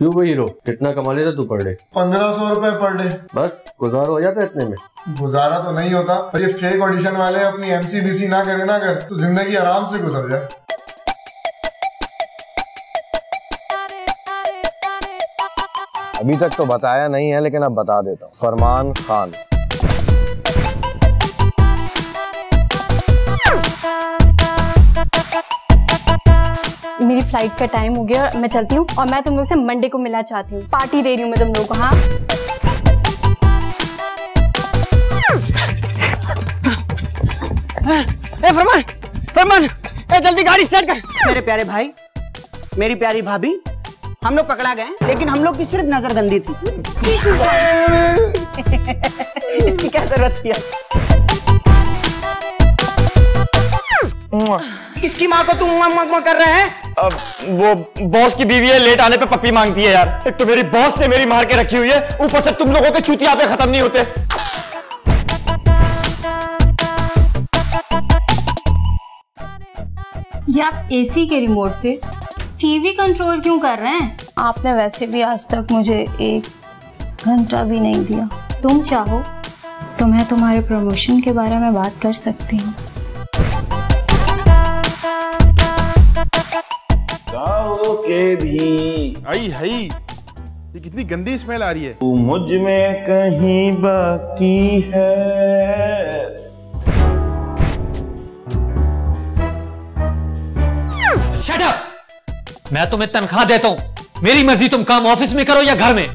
क्यों वो हीरो कितना कमा लेता तू पर डे? पंद्रह सौ रुपए पर डे। बस गुजार हो जाता इतने में? गुजारा तो नहीं होता पर ये फेक ऑडिशन वाले अपनी एमसीबीसी ना करे ना कर तो ज़िंदगी आराम से गुजर जाए। अभी तक तो बताया नहीं है लेकिन अब बता देता हूँ। फरमान खान। मेरी फ़्लाइट का टाइम हो गया मैं चलती हूँ और मैं तुम लोग से मंडे को मिलना चाहती हूँ। पार्टी दे रही हूँ मैं तुम लोग को हाँ? ए फरमान फरमान ए जल्दी गाड़ी स्टार्ट कर। मेरे प्यारे भाई मेरी प्यारी भाभी हम लोग पकड़ा गए लेकिन हम लोग की सिर्फ़ नज़र गंदी थी। इसकी क्या ज़रूरत थी किसकी माँ को तुम मुआ मुआ कर रहे हैं? अब वो बॉस की बीवी है लेट आने पे पप्पी मांगती है यार। एक तो मेरी बॉस ने मेरी मार के रखी हुई है ऊपर से तुम लोगों के चूतिया पे खत्म नहीं होते। ये आप एसी के रिमोट से टीवी कंट्रोल क्यों कर रहे हैं? आपने वैसे भी आज तक मुझे एक घंटा भी नहीं दिया। तुम चाहो तो मैं तुम्हारे प्रमोशन के बारे में बात कर सकती हूँ। के भी। आई हई ये कितनी गंदी स्मेल आ रही है। तू मुझमें कहीं बाकी है। शट अप मैं तुम्हें तनख्वाह देता हूँ। मेरी मर्ज़ी तुम काम ऑफ़िस में करो या घर में।